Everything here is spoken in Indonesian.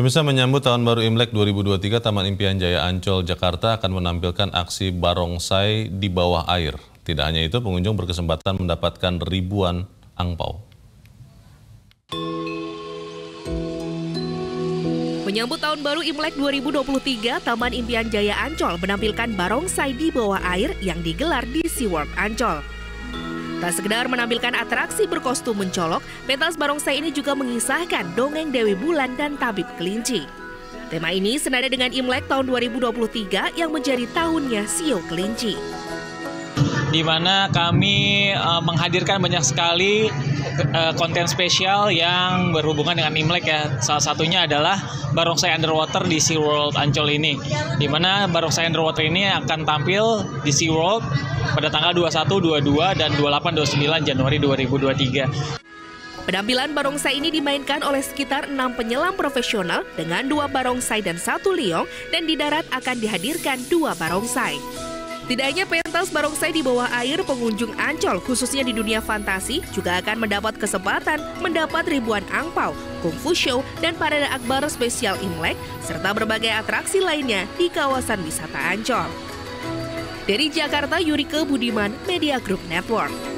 Pemirsa menyambut tahun baru Imlek 2023, Taman Impian Jaya Ancol, Jakarta akan menampilkan aksi barongsai di bawah air. Tidak hanya itu, pengunjung berkesempatan mendapatkan ribuan angpau. Menyambut tahun baru Imlek 2023, Taman Impian Jaya Ancol menampilkan barongsai di bawah air yang digelar di SeaWorld Ancol. Tak sekedar menampilkan atraksi berkostum mencolok, pentas barongsai ini juga mengisahkan dongeng Dewi Bulan dan Tabib Kelinci. Tema ini senada dengan Imlek tahun 2023 yang menjadi tahunnya Sio Kelinci di mana kami uh, menghadirkan banyak sekali uh, konten spesial yang berhubungan dengan Imlek ya. Salah satunya adalah barongsai underwater di SeaWorld Ancol ini. Di mana barongsai underwater ini akan tampil di SeaWorld pada tanggal 21, 22 dan 28 29 Januari 2023. Penampilan barongsai ini dimainkan oleh sekitar enam penyelam profesional dengan dua barongsai dan satu liong dan di darat akan dihadirkan dua barongsai. Tidak hanya pentas barongsai di bawah air, pengunjung Ancol khususnya di dunia fantasi juga akan mendapat kesempatan mendapat ribuan angpau, kungfu show, dan parade akbar spesial Imlek, serta berbagai atraksi lainnya di kawasan wisata Ancol. Dari Jakarta, Yurike Budiman, Media Group Network.